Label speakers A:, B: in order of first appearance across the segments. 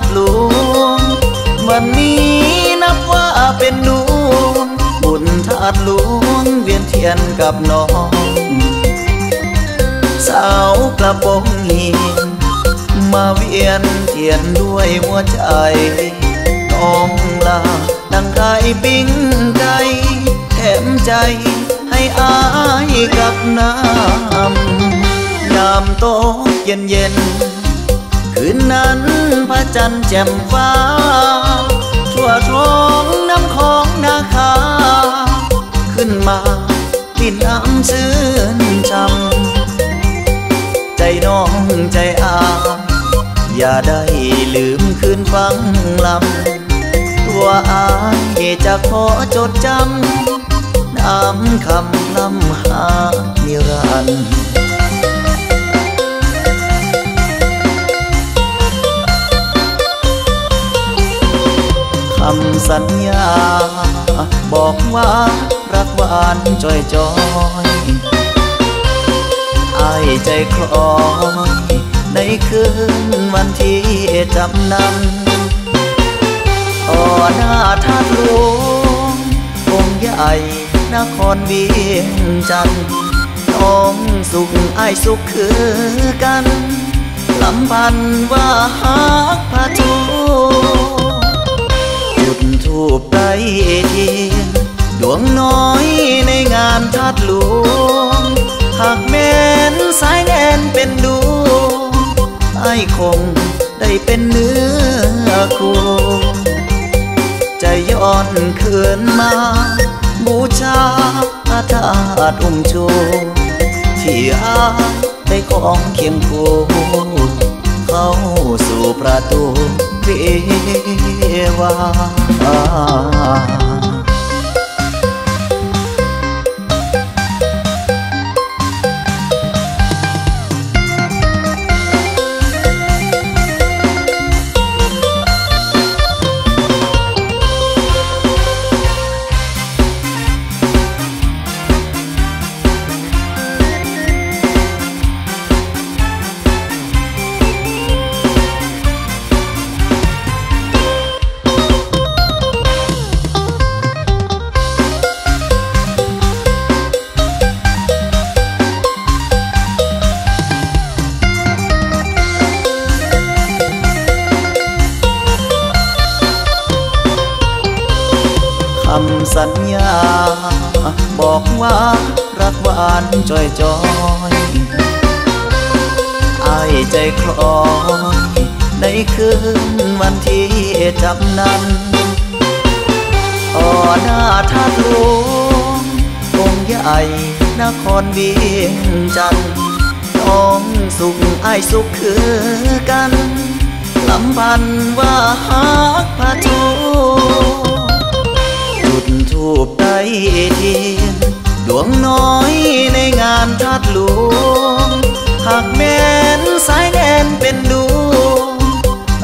A: ดหลวงวันนี้นับว่าเป็นดวงบุญธาตุหลวงเวียนเทียนกับน้องสาวกระบงหินมาเวียนเทียนด้วยหัวใจน้องลาดังใจปิ้งใจแถมใจให้อายกับน้ำยามโตเย็นเย็น คืนนั้นพระจันทร์แจ่มฟ้าทั่วท้องน้ำของนาคา ขึ้นมาดินน้ำชื่นช่ำใจน้องใจอาอย่าได้ลืมคืนฟังลำ ตัวอายจะขอจดจำ น้ำคำลำหานิรันดร์ คำสัญญา บอกว่ารักหวานจอยจอยอายใจคลอย ในคืนวันที่จำนำต่อหน้าท่าหลวงองค์ใหญ่นครเวียงจันทร์น้องสุขไอ้สุขคือกันลำพันว่าฮักพระทู ดทูบไรเทียนดวงน้อยในงานทัดหลวง หากแม้นสายแนนเป็นดวงไอ้คงได้เป็นเนื้อคู่จะย้อนคืนมา บูชาพระธาตุอุ้มชูที่อาได้ของเคียงคู่เข้าสู่ประตู වේවා ำสัญญา บอกว่ารักหวานจอยจอยอายใจคลอยในคืนวันที่จำนั้นต่อหน้าท่าหลวงองค์ใหญ่นครเวียงจันทร์น้องสุขไอายสุขคือกันลำพันว่าฮักพระทูจุ ทูบไตรเทียนดวงน้อยในงานทัดหลวง หากแม้นสายแนนเป็นดวง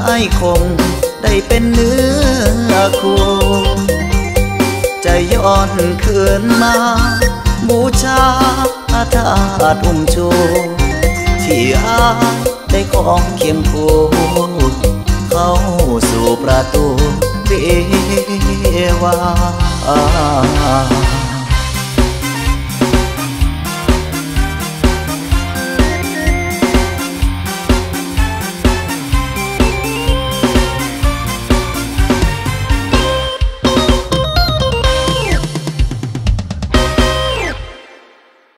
A: ไอ้คงได้เป็นเนื้อคู่จะย้อนคืนมา บูชาพระธาตุอุ้มชูที่อาได้ของเคียงคู่เข้าสู่ประตู เทวา